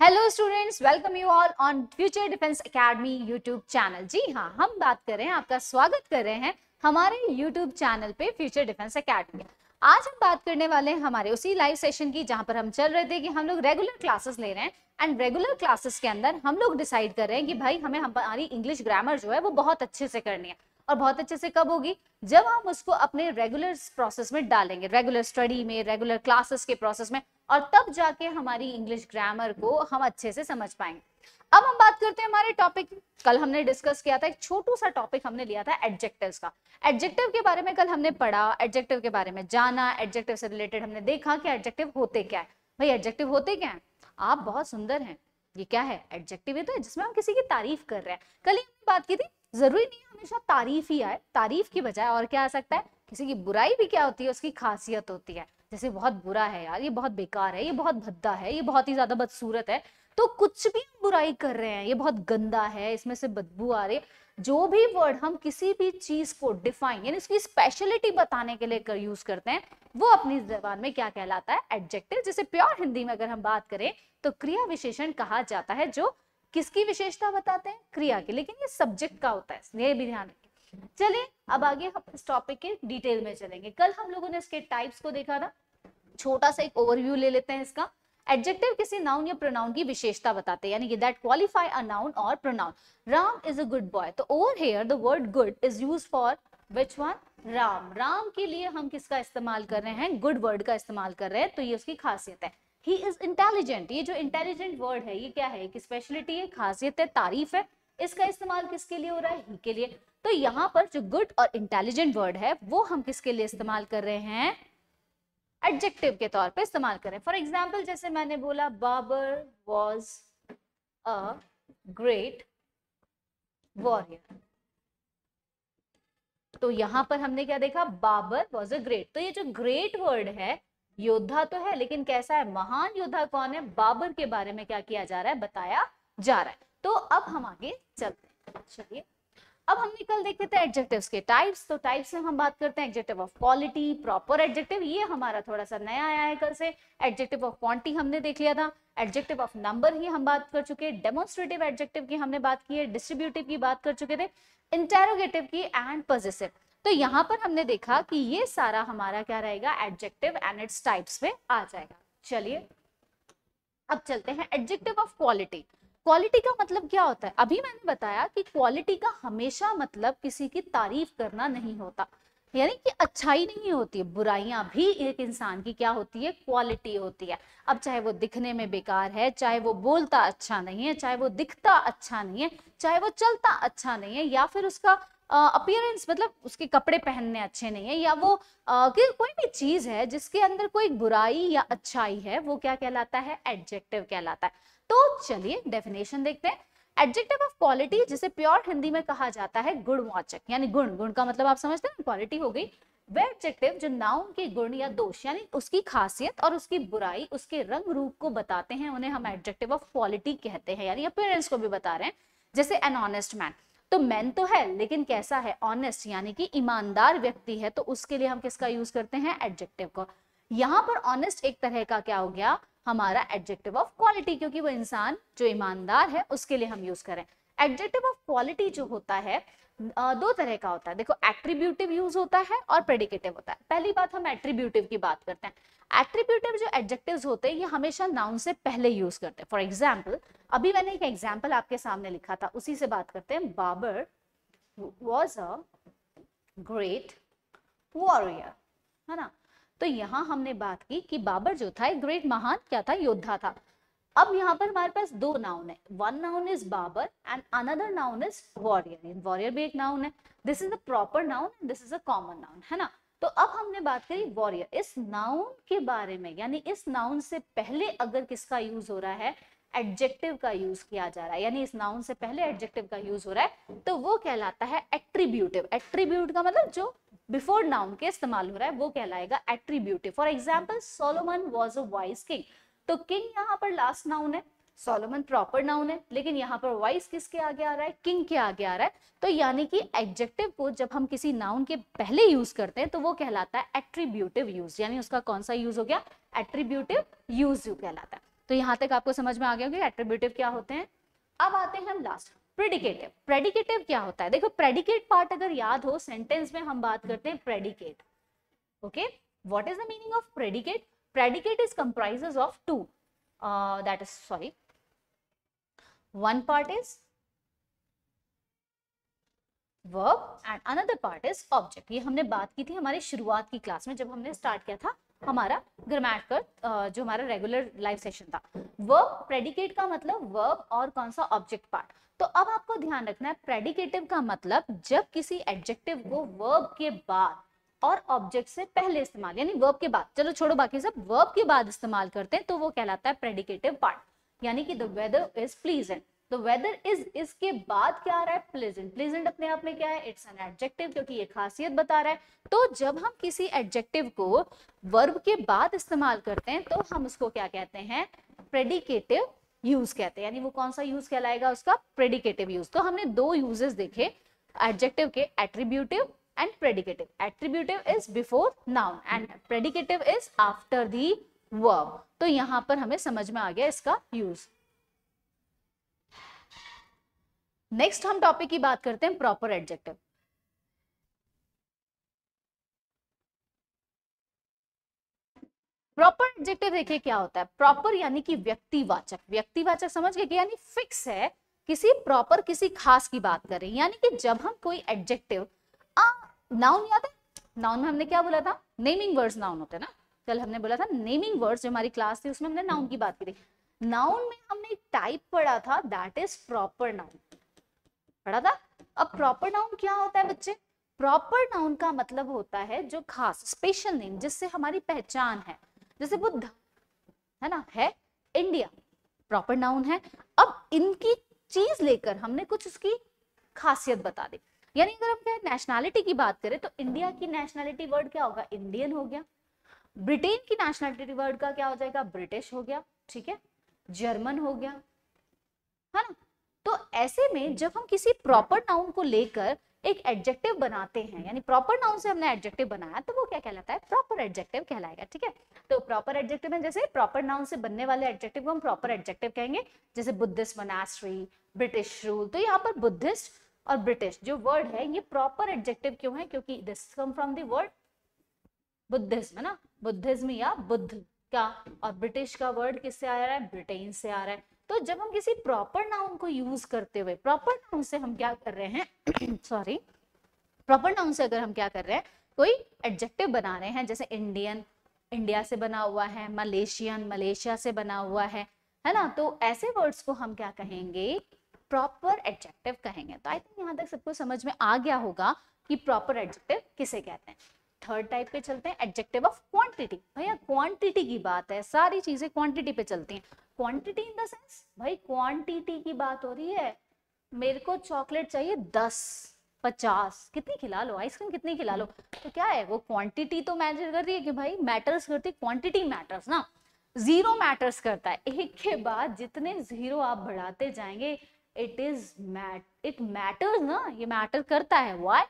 Hello students welcome you all on future defence academy YouTube channel जी हाँ हम बात कर रहे हैं, आपका स्वागत कर रहे हैं हमारे यूट्यूब चैनल पे फ्यूचर डिफेंस एकेडमी आज हम बात करने वाले हैं हमारे उसी लाइव सेशन की, जहाँ पर हम चल रहे थे कि हम लोग रेगुलर क्लासेस ले रहे हैं एंड रेगुलर क्लासेस के अंदर हम लोग डिसाइड कर रहे हैं कि भाई हमें हमारी इंग्लिश ग्रामर जो है वो बहुत अच्छे से करनी है। और बहुत अच्छे से कब होगी? जब हम उसको अपने रेगुलर प्रोसेस में डालेंगे रेगुलर स्टडी में रेगुलर क्लासेस के प्रोसेस में, और तब जाके हमारी इंग्लिश ग्रामर को हम अच्छे से समझ पाएँगे। अब हम बात करते हैं हमारे टॉपिक कल हमने डिस्कस किया था, एक छोटू सा टॉपिक हमने लिया था एडजेक्टिव्स का। एडजेक्टिव के बारे में कल हमने पढ़ा एडजेक्टिव के बारे में जाना एडजेक्टिव से रिलेटेड हमने देखा कि एडजेक्टिव होते क्या है। भाई एडजेक्टिव होते क्या है? आप बहुत सुंदर हैं, ये क्या है? एडजेक्टिव ही तो जिसमें हम किसी की तारीफ़ कर रहे हैं। कल ही बात की थी ज़रूरी नहीं हमेशा तारीफ़ ही आए, तारीफ़ की बजाय और क्या आ सकता है, किसी की बुराई भी क्या होती है, उसकी खासियत होती है। जैसे बहुत बुरा है यार, ये बहुत बेकार है, ये बहुत भद्दा है, ये बहुत ही ज़्यादा बदसूरत है तो कुछ भी बुराई कर रहे हैं, ये बहुत गंदा है, इसमें से बदबू आ रही है, जो भी वर्ड हम किसी भी चीज़ को डिफाइन यानी उसकी स्पेशलिटी बताने के लिए कर यूज़ करते हैं, वो अपनी जबान में क्या कहलाता है एडजेक्टिव जैसे प्योर हिंदी में अगर हम बात करें तो क्रिया विशेषण कहा जाता है, जो किसकी विशेषता बताते हैं? क्रिया की। लेकिन ये सब्जेक्ट का होता है ये भी ध्यान रखिए चलिए अब आगे हम इस टॉपिक के डिटेल में चलेंगे। कल हम लोगों ने इसके टाइप्स को देखा था। छोटा सा एक ओवरव्यू ले लेते हैं इसका। एडजेक्टिव किसी नाउन या प्रोनाउन की विशेषता बताते हैं यानी कि दैट क्वालिफाई अ नाउन और pronoun Ram is a good boy तो over here the word good is use for which one Ram Ram के लिए हम किसका इस्तेमाल कर रहे हैं? गुड वर्ड का इस्तेमाल कर रहे हैं तो ये उसकी खासियत है। ही इज़ इंटेलिजेंट ये जो इंटेलिजेंट वर्ड है, ये क्या है? एक स्पेशलिटी है, खासियत है, तारीफ़ है। इसका इस्तेमाल किसके लिए हो रहा है? ही के लिए। तो यहाँ पर जो गुड और इंटेलिजेंट वर्ड है, वो हम किसके लिए इस्तेमाल कर रहे हैं? एडजेक्टिव के तौर पे इस्तेमाल करें फॉर एग्ज़ाम्पल जैसे मैंने बोला Babar was a great warrior तो यहाँ पर हमने क्या देखा? बाबर वॉज़ अ ग्रेट तो ये जो ग्रेट वर्ड है योद्धा तो है, लेकिन कैसा है, महान योद्धा कौन है? बाबर के बारे में क्या किया जा रहा है, बताया जा रहा है। तो अब हम आगे चलते हैं। चलिए, अब हमने कल देखे थे एडजेक्टिव्स के। टाइप्स तो टाइप्स में हम बात करते हैं। Adjective of quality proper adjective ये हमारा थोड़ा सा नया आया है कल से। एडजेक्टिव ऑफ़ क्वांटिटी हमने देख लिया था। एडजेक्टिव ऑफ़ नंबर ही हम बात कर चुके हैं। डेमोन्स्ट्रेटिव एडजेक्टिव की हमने बात की है। डिस्ट्रीब्यूटिव की बात कर चुके थे। इंटेरोगेटिव की एंड पॉजिटिव तो यहाँ पर हमने देखा कि ये सारा हमारा क्या रहेगा? एडजेक्टिव एंड इट्स टाइप्स में आ जाएगा। चलिए, अब चलते हैं एडजेक्टिव ऑफ़ क्वालिटी क्वालिटी का मतलब क्या होता है? अभी मैंने बताया कि क्वालिटी का हमेशा मतलब किसी की तारीफ़ करना नहीं होता। यानी कि अच्छाई नहीं होती बुराइयाँ भी एक इंसान की क्या होती है? क्वालिटी होती है। अब चाहे वो दिखने में बेकार है, चाहे वो बोलता अच्छा नहीं है, चाहे वो दिखता अच्छा नहीं है, चाहे वो चलता अच्छा नहीं है, या फिर उसका अपियरेंस मतलब उसके कपड़े पहनने अच्छे नहीं है या वो uh, कि कोई भी चीज़ है जिसके अंदर कोई बुराई या अच्छाई है वो क्या कहलाता है? एडजेक्टिव कहलाता है। तो चलिए डेफिनेशन देखते हैं। एडजेक्टिव ऑफ़ क्वालिटी जिसे प्योर हिंदी में कहा जाता है गुणवाचक यानी गुण। गुण का मतलब आप समझते हैं क्वालिटी हो गई। वह एडजेक्टिव जो नाउन के गुण या दोष यानी उसकी खासियत और उसकी बुराई उसके रंग रूप को बताते हैं उन्हें हम एडजेक्टिव ऑफ़ क्वालिटी कहते हैं यानी अपियरेंस को भी बता रहे हैं जैसे एनऑनेस्ट मैन तो मैन तो है, लेकिन कैसा है? ऑनेस्ट यानी कि ईमानदार व्यक्ति है तो उसके लिए हम किसका यूज़ करते हैं? एडजेक्टिव को। यहाँ पर ऑनेस्ट एक तरह का क्या हो गया? हमारा एडजेक्टिव ऑफ़ क्वालिटी क्योंकि वो इंसान जो ईमानदार है, उसके लिए हम यूज़ करें। एडजेक्टिव ऑफ़ क्वालिटी जो होता है दो तरह का होता है। देखो एट्रीब्यूटिव यूज़ होता है और प्रेडिकेटिव होता है। पहली बात हम एट्रीब्यूटिव की बात करते हैं। एट्रीब्यूटिव जो एडजेक्टिव्स होते हैं, ये हमेशा नाउन से पहले यूज़ करते हैं। फॉर एग्ज़ाम्पल अभी मैंने एक एग्ज़ाम्पल आपके सामने लिखा था, उसी से बात करते हैं। Babar was a great warrior है ना? तो यहाँ हमने बात की कि बाबर जो था, एक ग्रेट महान क्या था? योद्धा था। अब यहाँ पर हमारे पास दो नाउन है। One noun is Babar and another noun is warrior warrior भी एक नाउन है। This is a proper noun this is a common noun है ना? तो अब हमने बात करी वॉरियर इस नाउन के बारे में, यानी इस नाउन से पहले अगर किसका यूज़ हो रहा है एडजेक्टिव का यूज़ किया जा रहा है, यानी इस नाउन से पहले एडजेक्टिव का यूज़ हो रहा है तो वो कहलाता है एट्रीब्यूटिव एट्रीब्यूट का मतलब जो बिफोर नाउन के इस्तेमाल हो रहा है, वो कहलाएगा attributive for example Solomon was a wise king तो किंग यहाँ पर लास्ट नाउन है सोलोमन प्रॉपर नाउन है, लेकिन यहाँ पर वाइस किसके आगे आ रहा है? किंग के आगे आ रहा है। तो यानी कि एडजेक्टिव को जब हम किसी नाउन के पहले यूज़ करते हैं तो वो कहलाता है एट्रीब्यूटिव यूज़ यानी उसका कौन सा यूज़ हो गया? एट्रीब्यूटिव यूज़ कहलाता है। तो यहाँ तक आपको समझ में आ गया कि एट्रीब्यूटिव क्या होते हैं। अब आते हैं हम लास्ट प्रेडिकेटिव प्रेडिकेटिव क्या होता है? देखो प्रेडिकेट पार्ट अगर याद हो सेंटेंस में हम बात करते हैं predicate okay what is the meaning of predicate predicate is comprises of two that is sorry one part is verb and another part is object ये हमने बात की थी हमारी शुरुआत की क्लास में जब हमने स्टार्ट किया था हमारा ग्रामेटिकल जो हमारा रेगुलर लाइव सेशन था। वर्ब प्रेडिकेट का मतलब वर्ब और कौन सा ऑब्जेक्ट पार्ट तो अब आपको ध्यान रखना है प्रेडिकेटिव का मतलब जब किसी एडजेक्टिव को वर्ब के बाद और ऑब्जेक्ट से पहले इस्तेमाल, यानी वर्ब के बाद। चलो छोड़ो बाकी सब। वर्ब के बाद इस्तेमाल करते हैं तो वो कहलाता है प्रेडिकेटिव पार्ट यानी कि द वेदर इज़ प्लीजेंट तो वेदर इज़ इसके बाद क्या आ रहा है? प्लेजेंट प्लेजेंट अपने आप में क्या है? इट्स एन एडजेक्टिव क्योंकि ये खासियत बता रहा है। तो जब हम किसी एडजेक्टिव को वर्ब के बाद इस्तेमाल करते हैं तो हम उसको क्या कहते हैं? प्रेडिकेटिव यूज़ कहते हैं। यानी वो कौन सा यूज़ कहलाएगा उसका? प्रेडिकेटिव यूज़ तो हमने दो यूजेस देखे एडजेक्टिव के attributive and predicative attributive is before noun and predicative is after the verb तो यहाँ पर हमें समझ में आ गया इसका यूज़ नेक्स्ट हम टॉपिक की बात करते हैं प्रॉपर एडजेक्टिव प्रॉपर एडजेक्टिव देखिए क्या होता है? प्रॉपर यानी कि व्यक्तिवाचक. व्यक्तिवाचक समझ गए यानी फिक्स है किसी प्रॉपर किसी खास की बात कर रहे हैं। यानी कि जब हम कोई एडजेक्टिव नाउन याद है? नाउन में हमने क्या बोला था? नेमिंग वर्ड्स नाउन होते हैं ना? कल हमने बोला था नेमिंग वर्ड्स जो हमारी क्लास थी, उसमें हमने नाउन की बात की थी। नाउन में हमने टाइप पढ़ा था दैट इज़ प्रॉपर नाउन पढ़ा था? अब प्रॉपर नाउन क्या होता है बच्चे? प्रॉपर नाउन का मतलब होता है जो खास स्पेशल नेम जिससे हमारी पहचान है। जैसे बुद्ध, है ना? है? इंडिया प्रॉपर नाउन है। अब इनकी चीज़ लेकर हमने कुछ उसकी खासियत बता दी। यानी अगर हम नेशनैलिटी की बात करें तो इंडिया की नेशनैलिटी वर्ड क्या होगा? इंडियन हो गया। ब्रिटेन की नेशनैलिटी वर्ड का क्या हो जाएगा? ब्रिटिश हो गया। ठीक है? जर्मन हो गया। है ना? तो ऐसे में जब हम किसी प्रॉपर नाउन को लेकर एक एडजेक्टिव बनाते हैं, यानी प्रॉपर नाउन से हमने एडजेक्टिव बनाया तो वो क्या कहलाता है? प्रॉपर एडजेक्टिव कहलाएगा। ठीक है? तो प्रॉपर एडजेक्टिव में जैसे प्रॉपर नाउन से बनने वाले एडजेक्टिव को हम प्रॉपर एडजेक्टिव कहेंगे, जैसे बुद्धिस्ट मोनास्ट्री ब्रिटिश रूल तो यहाँ पर बुद्धिस्ट और ब्रिटिश जो वर्ड है, ये प्रॉपर एडजेक्टिव क्यों है? क्योंकि this come from the word Buddhism है ना? बुद्धिज्म या बुद्ध क्या और ब्रिटिश का वर्ड किससे आ रहा है? ब्रिटेन से आ रहा है। तो जब हम किसी प्रॉपर नाउन को यूज़ करते हुए प्रॉपर नाउन से हम क्या कर रहे हैं? सॉरी प्रॉपर नाउन से अगर हम क्या कर रहे हैं? कोई एडजेक्टिव बना रहे हैं, जैसे इंडियन इंडिया से बना हुआ है मलेशियन मलेशिया से बना हुआ है है ना? तो ऐसे वर्ड्स को हम क्या कहेंगे? प्रॉपर एडजेक्टिव कहेंगे। तो आई थिंक यहाँ तक सबको समझ में आ गया होगा कि प्रॉपर एडजेक्टिव किसे कहते हैं। थर्ड टाइप पे चलते हैं एडजेक्टिव ऑफ़ क्वांटिटी भैया क्वांटिटी की बात है, सारी चीज़ें क्वांटिटी पे चलती हैं। क्वांटिटी इन द सेंस भाई क्वांटिटी की बात हो रही है। मेरे को चॉकलेट चाहिए दस, पचास। कितनी खिला लो आइसक्रीम कितनी खिला लो। तो क्या है, वो क्वांटिटी तो मैटर कर रही है कि भाई मैटर्स करती क्वांटिटी मैटर्स ना। ज़ीरो मैटर्स करता है। एक के बाद जितने ज़ीरो आप बढ़ाते जाएँगे it is mat it matters ना, ये मैटर करता है। वाई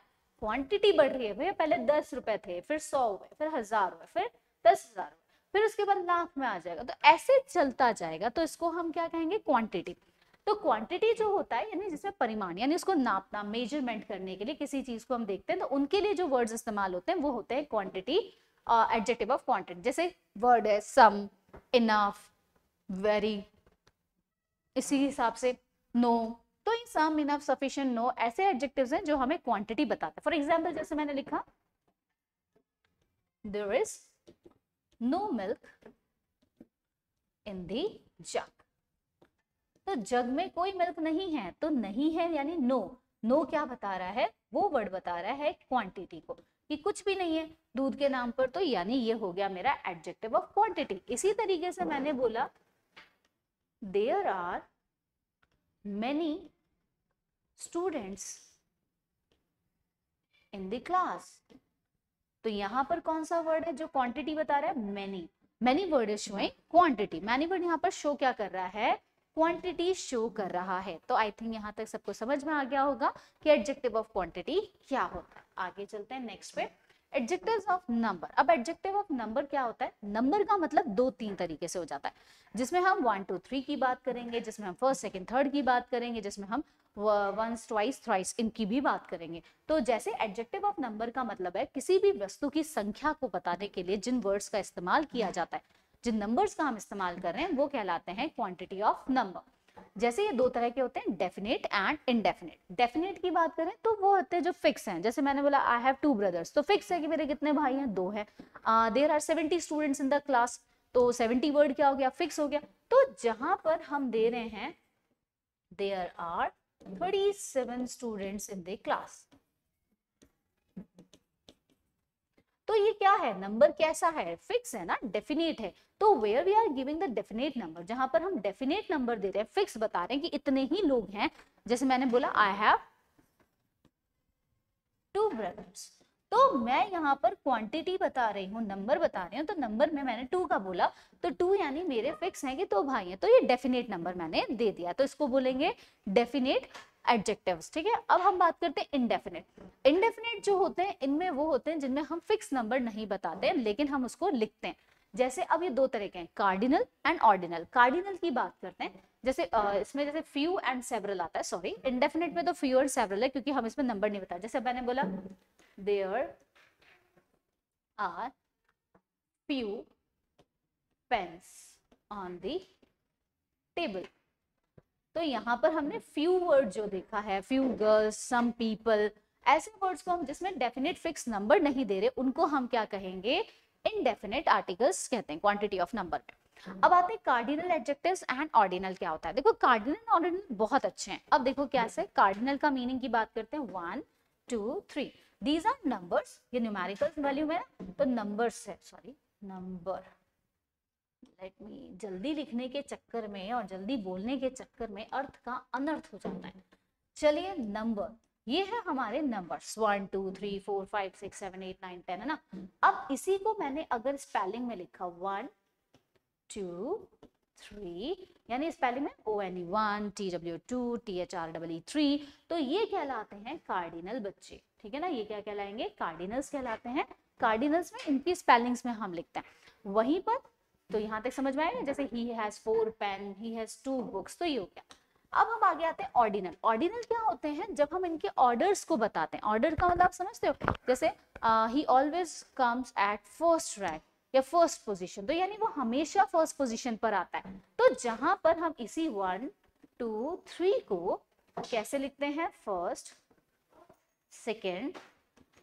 क्वांटिटी बढ़ रही है भैया। पहले दस रुपए थे, फिर सौ हुए, फिर हज़ार हुए, फिर दस हज़ार हुए, फिर उसके बाद लाख में आ जाएगा। तो ऐसे चलता जाएगा। तो इसको हम क्या कहेंगे? क्वांटिटी तो क्वांटिटी जो होता है, यानी जिसमें परिमाण, यानी उसको नापना मेज़रमेंट करने के लिए किसी चीज़ को हम देखते हैं तो उनके लिए जो वर्ड्स इस्तेमाल होते हैं, वो होते हैं क्वांटिटी एडजेक्टिव ऑफ़ क्वांटिटी जैसे वर्ड है सम इनफ वेरी इसी हिसाब से नो तो ये सम इनफ सफिशिएंट नो ऐसे एडजेक्टिव्स हैं जो हमें क्वांटिटी बताते हैं। फॉर एग्जांपल जैसे मैंने लिखा there is no milk in the jug तो जग में कोई मिल्क नहीं है तो नहीं है यानी नो नो क्या बता रहा है? वो वर्ड बता रहा है क्वांटिटी को। कि कुछ भी नहीं है, दूध के नाम पर तो यानी ये हो गया मेरा एडजेक्टिव ऑफ़ क्वांटिटी इसी तरीके से मैंने बोला there are many students in the class. तो यहाँ पर कौन सा वर्ड है जो क्वांटिटी बता रहा है? Many many word is showing quantity many word यहाँ पर शो क्या कर रहा है? क्वांटिटी शो कर रहा है। तो आई थिंक यहाँ तक सबको समझ में आ गया होगा कि एडजेक्टिव ऑफ़ क्वांटिटी क्या होता है। आगे चलते हैं नेक्स्ट पे। एडजेक्टिव्स ऑफ़ नंबर अब एडजेक्टिव ऑफ़ नंबर क्या होता है? नंबर का मतलब दो तीन तरीके से हो जाता है। जिसमें हम वन टू थ्री की बात करेंगे, जिसमें हम फ़र्स्ट सेकंड थर्ड की बात करेंगे, जिसमें हम वंस ट्वाइस थ्राइस इनकी भी बात करेंगे। तो जैसे एडजेक्टिव ऑफ़ नंबर का मतलब है, किसी भी वस्तु की संख्या को बताने के लिए जिन वर्ड्स का इस्तेमाल किया जाता है, जिन नंबर्स का हम इस्तेमाल कर रहे हैं, वो कहलाते हैं क्वांटिटी ऑफ़ नंबर जैसे ये दो तरह के होते हैं डेफिनेट एंड इनडेफिनेट डेफिनेट की बात करें तो वो होते हैं जो फिक्स हैं। जैसे मैंने बोला आई हैव टू ब्रदर्स तो फिक्स है कि मेरे कितने भाई हैं? दो हैं। There are seventy students in the class तो सेवेंटी वर्ड क्या हो गया? फिक्स हो गया। तो जहाँ पर हम दे रहे हैं there are thirty seven students in the class तो ये क्या है? नंबर कैसा है? फिक्स है ना? डेफिनेट है। तो where we are giving the definite number जहाँ पर हम डेफिनेट नंबर दे रहे हैं फिक्स बता रहे हैं कि इतने ही लोग हैं। जैसे मैंने बोला आई हैव टू ब्रदर्स तो मैं यहाँ पर क्वांटिटी बता रही हूँ नंबर बता रही हूँ तो नंबर में मैंने टू का बोला। तो टू यानी मेरे फिक्स हैं कि दो तो भाई हैं तो ये डेफिनेट नंबर मैंने दे दिया। तो इसको बोलेंगे डेफिनेट एडजेक्टिव्स ठीक है? अब हम बात करते हैं इनडेफिनेट इनडेफिनेट जो होते हैं, इनमें वो होते हैं जिनमें हम फिक्स नंबर नहीं बताते हैं, लेकिन हम उसको लिखते हैं. जैसे अब ये दो तरह के हैं कार्डिनल एंड ऑर्डिनल कार्डिनल की बात करते हैं, जैसे इसमें जैसे फ्यू एंड सेवरल आता है सॉरी इनडेफिनेट में तो फ्यू एंड सेवरल है, क्योंकि हम इसमें नंबर नहीं बताया जैसे मैंने बोला there are few pens on the table तो यहाँ पर हमने फ्यू वर्ड जो देखा है फ्यू गर्ल्स सम पीपल ऐसे वर्ड्स को हम जिसमें डेफिनेट फिक्स नंबर नहीं दे रहे उनको हम क्या कहेंगे? इनडेफिनेट आर्टिकल्स कहते हैं क्वांटिटी ऑफ़ नंबर अब आते हैं कार्डिनल एडजेक्टिव्स एंड ऑर्डिनल क्या होता है? देखो कार्डिनल ऑर्डिनल बहुत अच्छे हैं। अब देखो क्या है कार्डिनल का मीनिंग की बात करते हैं। One two three these are numbers ये न्यूमेरिकल वैल्यू है तो नंबर्स है सॉरी नंबर लेट मी जल्दी लिखने के चक्कर में और जल्दी बोलने के चक्कर में अर्थ का अनर्थ हो जाता है। चलिए नंबर ये है हमारे numbers one two three four five six seven eight nine ten है ना? अब इसी को मैंने अगर स्पेलिंग में लिखा वन टू थ्री यानी स्पेलिंग में O N E one T W two T H R W three तो ये कहलाते हैं कार्डिनल बच्चे। ठीक है ना? ये क्या कहलाएँगे? कार्डिनल्स कहलाते हैं। कार्डिनल्स में इनकी स्पेलिंग्स में हम लिखते हैं। वहीं पर तो यहाँ तक समझ में आएगा जैसे he has four pen he has two books तो ये हो गया। अब हम आगे आते हैं ऑर्डिनल ऑर्डिनल क्या होते हैं? जब हम इनके ऑर्डर्स को बताते हैं। ऑर्डर का मतलब आप समझते हो? जैसे he always comes at first rank या फ़र्स्ट पोजीशन तो यानी वो हमेशा फ़र्स्ट पोजीशन पर आता है। तो जहाँ पर हम इसी वन टू थ्री को कैसे लिखते हैं? फ़र्स्ट सेकेंड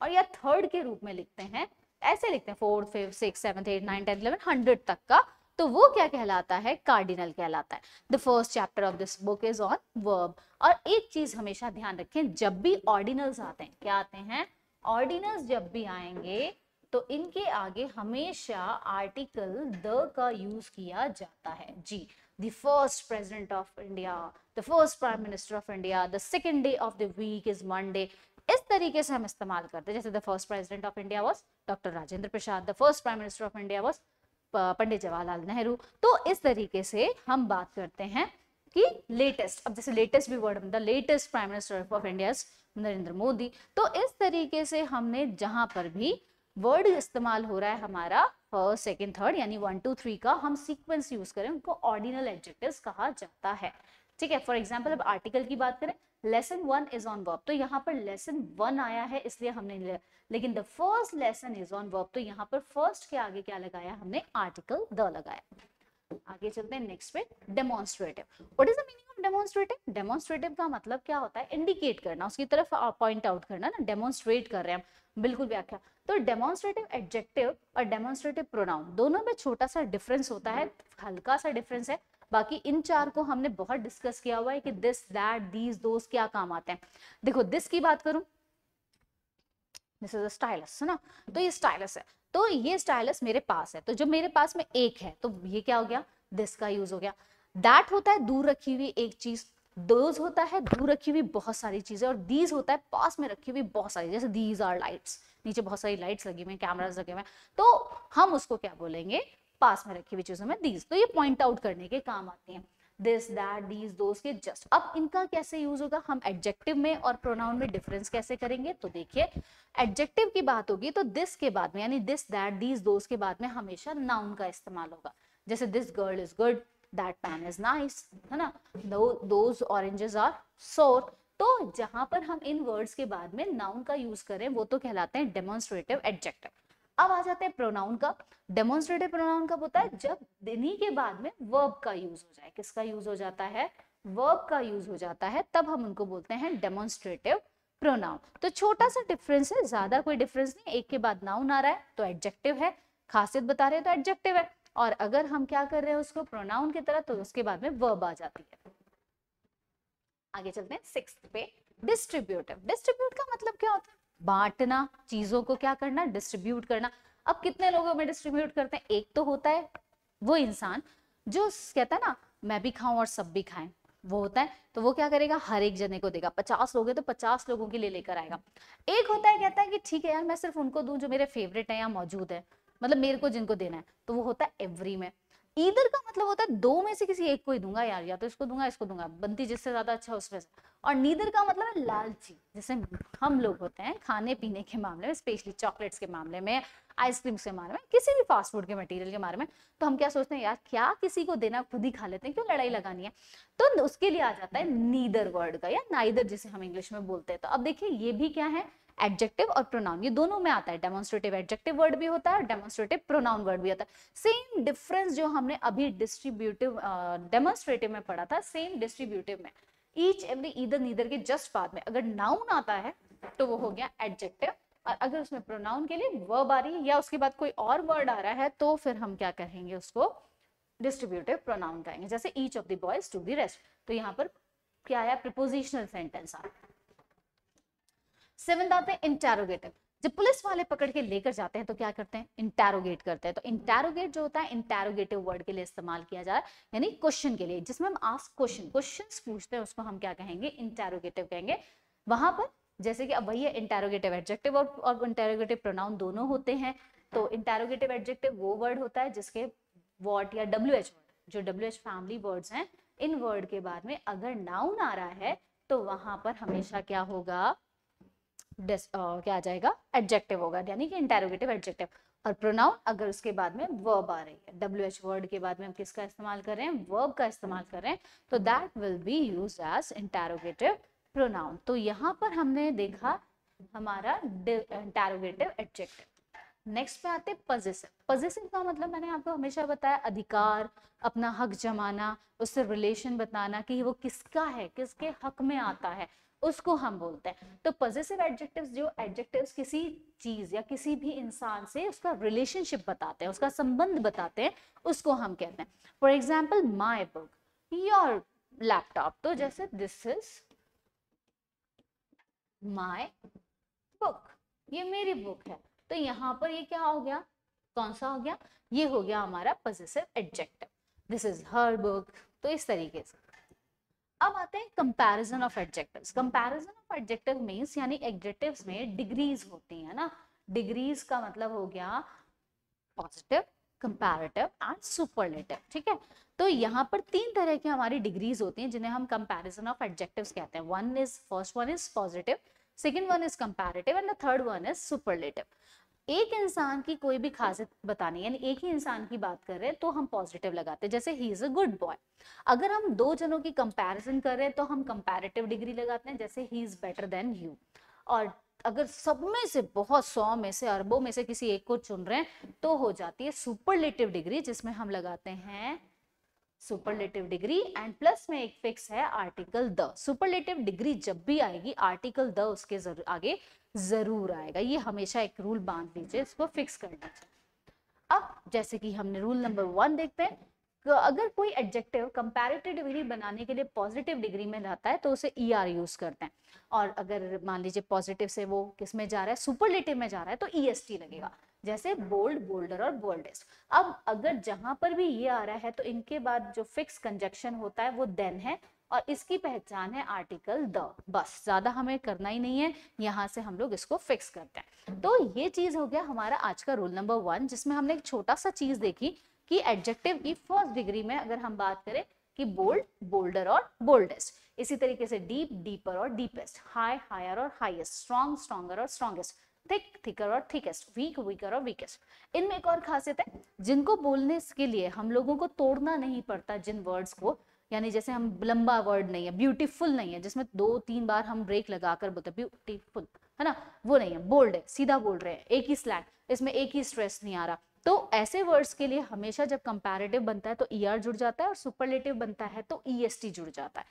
और या थर्ड के रूप में लिखते हैं। ऐसे लिखते हैं fourth fifth six seven eight nine ten eleven hundred तक का। तो वो क्या कहलाता है? कार्डिनल कहलाता है। The first chapter of this book is on verb और एक चीज़ हमेशा ध्यान रखें, जब भी ऑर्डिनल्स आते हैं, क्या आते हैं? ऑर्डिनल्स जब भी आएँगे तो इनके आगे हमेशा आर्टिकल द का यूज़ किया जाता है। जी the first president of India the first prime minister of India the second day of the week is Monday इस तरीके से हम इस्तेमाल करते जैसे the first president of India was doctor Rajendra Prasad the first prime minister of India was Pandit Jawaharlal Nehru तो इस तरीके से हम बात करते हैं कि लेटेस्ट अब जैसे लेटेस्ट भी word the latest prime minister of India Narendra Modi. तो इस तरीके से हमने जहाँ पर भी वर्ड इस्तेमाल हो रहा है हमारा फ़र्स्ट सेकेंड थर्ड यानी वन टू थ्री का, हम सीक्वेंस यूज़ करें, उनको ऑर्डिनल एडजेक्टिव्स कहा जाता है। ठीक है फॉर एग्ज़ाम्पल अब आर्टिकल की बात करें lesson one is on verb तो यहाँ पर लेसन वन आया है, इसलिए हमने लिया लेकिन the first lesson is on verb तो यहाँ पर फ़र्स्ट के आगे क्या लगाया? हमने आर्टिकल द लगाया। आगे चलते हैं नेक्स्ट पे demonstrative what is the meaning of demonstrative demonstrative का मतलब क्या होता है? इंडिकेट करना। उसकी तरफ़ पॉइंट आउट करना ना। डेमोन्स्ट्रेट कर रहे हैं हम। बिल्कुल व्याख्या। तो डेमोन्स्ट्रेटिव एडजेक्टिव और डेमोन्स्ट्रेटिव प्रोनाउन दोनों में छोटा सा डिफरेंस होता है, हल्का सा डिफरेंस है। बाकी इन चार को हमने बहुत डिस्कस किया हुआ है कि दिस दैट दीज दोस्त क्या काम आते हैं। देखो दिस की बात करूँ दिस इज़ स्टाइलस है ना? तो ये स्टाइलस है। तो ये स्टाइलस मेरे पास है। तो जब मेरे पास में एक है तो ये क्या हो गया? दिस का यूज़ हो गया। दैट होता है, दूर रखी हुई एक चीज़। दोज होता है, दूर रखी हुई बहुत सारी चीज़ें। और दीज होता है, पास में रखी हुई बहुत सारी। जैसे दीज आर लाइट्स नीचे बहुत सारी लाइट्स लगी हुई कैमराज लगे हुए तो हम उसको क्या बोलेंगे? पास में रखी हुई चीज़ों में दीज तो ये पॉइंट आउट करने के काम आती हैं। दिस दैट दीज दोस्त के जस्ट अब इनका कैसे यूज़ होगा? हम एडजेक्टिव में और प्रोनाउन में डिफरेंस कैसे करेंगे? तो देखिए एडजेक्टिव की बात होगी तो दिस के बाद में, यानी दिस दैट दीज दोस्त के बाद में हमेशा नाउन का इस्तेमाल होगा। जैसे this girl is good that pen is nice है ना? दोज ऑरेंजेस आर सोर तो जहाँ पर हम इन वर्ड्स के बाद में नाउन का यूज़ करें, वो तो कहलाते हैं डेमोन्स्ट्रेटिव एडजेक्टिव अब आ जाते हैं प्रोनाउन का। डेमोन्स्ट्रेटिव प्रोनाउन कब होता है? जब इन्हीं के बाद में वर्ब का यूज़ हो जाए। किसका यूज़ हो जाता है? वर्ब का यूज़ हो जाता है। तब हम उनको बोलते हैं डेमोन्स्ट्रेटिव प्रोनाउन तो छोटा सा डिफरेंस है, ज़्यादा कोई डिफरेंस नहीं, एक के बाद नाउन आ रहा है तो एडजेक्टिव है। खासियत बता रहे हैं तो एडजेक्टिव है। और अगर हम क्या कर रहे हैं उसको? प्रोनाउन की तरह तो उसके बाद में वर्ब आ जाती है। आगे चलते हैं सिक्स पे। डिस्ट्रीब्यूटिव डिस्ट्रीब्यूट का मतलब क्या होता है? बांटना, चीज़ों को क्या करना डिस्ट्रीब्यूट करना। अब कितने लोगों में डिस्ट्रीब्यूट करते हैं? एक तो होता है वो इंसान जो कहता है ना, मैं भी खाऊं और सब भी खाएँ। वो होता है तो वो क्या करेगा? हर एक जने को देगा। पचास लोग तो पचास लोगों के लिए लेकर आएगा। एक होता है, कहता है कि, ठीक है यार, मैं सिर्फ़ उनको दूँ जो मेरे फेवरेट है या मौजूद है। मतलब मेरे को जिनको देना है। तो वो होता है एवरी में। ईदर का मतलब होता है, दो में से किसी एक को ही दूँगा यार, या तो इसको दूँगा इसको दूँगा बनती जिससे ज़्यादा अच्छा उसमें से। और नीदर का मतलब है लालची, जैसे हम लोग होते हैं खाने पीने के मामले में, स्पेशली चॉकलेट्स के मामले में, आइसक्रीम्स के मामले में, किसी भी फास्ट फ़ूड के मटेरियल के बारे में तो हम क्या सोचते हैं, यार क्या किसी को देना, खुद ही खा लेते हैं, क्यों लड़ाई लगानी है? तो उसके लिए आ जाता है नीदर वर्ड का, या नाइदर जिसे हम इंग्लिश में बोलते हैं। तो अब देखिए, ये भी क्या है? एडजेक्टिव और प्रोनाउन ये दोनों में आता है। डेमोन्स्ट्रेटिव एडजेक्टिव वर्ड भी होता है डेमोन्स्ट्रेटिव प्रोनाउन वर्ड भी होता है। सेम डिफरेंस जो हमने अभी डिस्ट्रीब्यूटिव डेमोन्स्ट्रेटिव में पढ़ा था सेम डिस्ट्रीब्यूटिव में। ईच एवरी इधर नीदर के जस्ट बाद में। अगर नाउन आता है तो वो हो गया एडजेक्टिव और अगर उसमें प्रोनाउन के लिए वर्ब आ रही है या उसके बाद कोई और वर्ड आ रहा है तो फिर हम क्या कहेंगे उसको? डिस्ट्रीब्यूटिव प्रोनाउन कहेंगे। जैसे each of the boys to the rest तो यहाँ पर क्या आया? प्रिपोजिशनल सेंटेंस आ सेवन आते हैं इंटेरोगेटिव जब पुलिस वाले पकड़ के लेकर जाते हैं तो क्या करते हैं? इंटेरोगेट करते हैं। तो इंटेरोगेट जो होता है इंटेरोगेटिव वर्ड के लिए इस्तेमाल किया जा रहा है यानी क्वेश्चन के लिए जिसमें हम आस्क क्वेश्चन क्वेश्चन पूछते हैं उसको हम क्या कहेंगे? इंटेरोगेटिव कहेंगे। वहाँ पर जैसे कि अब वही है इंटेरोगेटिव एडजेक्टिव और, और इंटेरोगेटिव प्रोनाउन दोनों होते हैं तो इंटेरोगेटिव एडजेक्टिव वो वर्ड होता है जिसके वॉट या डब्ल्यू एच वर्ड जो डब्ल्यू एच फैमिली वर्ड्स हैं इन वर्ड के बाद में अगर नाउन आ रहा है तो वहाँ पर हमेशा क्या होगा? क्या जाएगा? एडजेक्टिव होगा, यानी कि इंटेरोगेटिव एडजेक्टिव और प्रोनाउन अगर उसके बाद में वर्ब आ रही है डब्ल्यू एच वर्ड के बाद में हम किसका इस्तेमाल कर रहे हैं? वर्ब का इस्तेमाल कर रहे हैं। तो that will be use as interrogative pronoun तो यहाँ पर हमने देखा हमारा इंटेरोगेटिव एडजेक्टिव नेक्स्ट पे आते पजेसिव पजेसिव का मतलब मैंने आपको हमेशा बताया, अधिकार, अपना हक जमाना, उससे रिलेशन बताना कि वो किसका है, किसके हक में आता है। उसको हम बोलते हैं। तो पॉजिटिव एडजेक्टिव्स जो एडजेक्टिव्स किसी चीज़ या किसी भी इंसान से उसका रिलेशनशिप बताते हैं, उसका संबंध बताते हैं, उसको हम कहते हैं। For example my book your laptop तो जैसे दिस इज़ माई बुक ये मेरी बुक है। तो यहाँ पर ये क्या हो गया? कौन सा हो गया? ये हो गया हमारा positive adjective this is her book तो इस तरीके से। अब आते हैं comparison of adjectives comparison of adjective means यानी एडजेक्टिव्स में डिग्रीज होती है ना? डिग्रीज का मतलब हो गया पॉजिटिव कंपैरेटिव एंड सुपरलेटिव ठीक है? तो यहाँ पर तीन तरह की हमारी डिग्रीज होती हैं, जिन्हें हम कंपैरिजन ऑफ़ एडजेक्टिव्स कहते हैं। One is first one is positive second one is comparative and the third one is superlative एक इंसान की कोई भी खासियत बतानी, यानी एक ही इंसान की बात कर रहे हैं तो हम पॉजिटिव लगाते हैं। जैसे he is a good boy अगर हम दो जनों की कंपैरिजन कर रहे हैं तो हम कंपैरेटिव डिग्री लगाते हैं, जैसे he is better than you और अगर सब में से, बहुत सौ में से, अरबों में से किसी एक को चुन रहे हैं तो हो जाती है सुपरलेटिव डिग्री जिसमें हम लगाते हैं सुपरलेटिव डिग्री एंड प्लस में एक फिक्स है आर्टिकल द सुपरलेटिव डिग्री जब भी आएगी आर्टिकल द उसके ज़रूर आगे ज़रूर आएगा। ये हमेशा एक रूल बाँध लीजिए, इसको फिक्स करना चाहिए अब जैसे कि हमने रूल नंबर वन देखते हैं तो अगर कोई एडजेक्टिव कंपेरेटिव डिग्री बनाने के लिए पॉजिटिव डिग्री में रहता है तो उसे ई आर यूज़ करते हैं। और अगर मान लीजिए पॉजिटिव से वो किसमें जा रहा है सुपरलेटिव में जा रहा है तो ई एस टी लगेगा। जैसे बोल्ड बोल्डर और बोल्डेस्ट अब अगर जहाँ पर भी ये आ रहा है तो इनके बाद जो फिक्स कंजक्शन होता है, वो देन है और इसकी पहचान है आर्टिकल द बस, ज़्यादा हमें करना ही नहीं है, यहाँ से हम लोग इसको फिक्स करते हैं। तो ये चीज़ हो गया हमारा आज का रूल नंबर वन जिसमें हमने एक छोटा सा चीज़ देखी कि एडजेक्टिव की फ़र्स्ट डिग्री में अगर हम बात करें कि बोल्ड बोल्डर और बोल्डेस्ट इसी तरीके से डीप डीपर और डीपेस्ट हाई हायर और हाईएस्ट स्ट्रॉन्ग स्ट्रॉन्गर और स्ट्रॉन्गेस्ट थिक थिकर और थिकेस्ट वीक वीकर और वीकेस्ट इनमें एक और खासियत है, जिनको बोलने के लिए हम लोगों को तोड़ना नहीं पड़ता जिन वर्ड्स को, यानी जैसे हम लंबा वर्ड नहीं है ब्यूटीफुल नहीं है, जिसमें दो, तीन बार हम ब्रेक लगाकर बोलते ब्यूटीफुल है ना? वो नहीं है बोल्ड है, सीधा बोल रहे हैं, एक ही स्लैंग इसमें एक ही स्ट्रेस नहीं आ रहा। तो ऐसे वर्ड्स के लिए हमेशा जब कंपैरेटिव बनता है तो ई e जुड़ जाता है और सुपरलेटिव बनता है तो ई e जुड़ जाता है।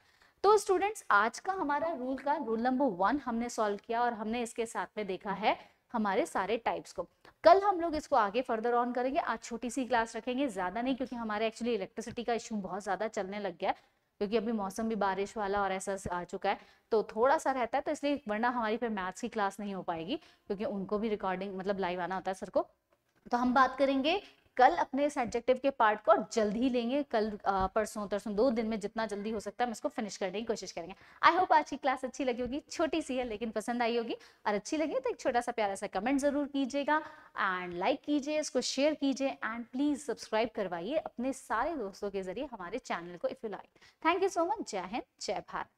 तो स्टूडेंट्स आज का हमारा रूल का रूल नंबर वन हमने सॉल्व किया और हमने इसके साथ में देखा है हमारे सारे टाइप्स को। कल हम लोग इसको आगे फर्दर ऑन करेंगे, आज छोटी सी क्लास रखेंगे, ज़्यादा नहीं, क्योंकि हमारे एक्चुअली इलेक्ट्रिसिटी का इशू बहुत ज़्यादा चलने लग गया है, क्योंकि अभी मौसम भी बारिश वाला और ऐसा आ चुका है तो थोड़ा सा रहता है तो इसलिए वरना हमारी फिर मैथ्स की क्लास नहीं हो पाएगी, क्योंकि उनको भी रिकॉर्डिंग मतलब लाइव आना होता है सर को। तो हम बात करेंगे कल अपने इस एडजेक्टिव के पार्ट को जल्द ही लेंगे। कल परसों, तरसों, दो दिन में जितना जल्दी हो सकता है हम इसको फिनिश करने की कोशिश करेंगे। आई होप आज की क्लास अच्छी लगी होगी। छोटी सी है, लेकिन पसंद आई होगी। और अच्छी लगी तो एक छोटा सा प्यारा सा कमेंट ज़रूर कीजिएगा एंड लाइक कीजिए, इसको शेयर कीजिए एंड प्लीज़ सब्सक्राइब करवाइए अपने सारे दोस्तों के ज़रिए हमारे चैनल को if you like thank you so much जय हिंद, जय भारत।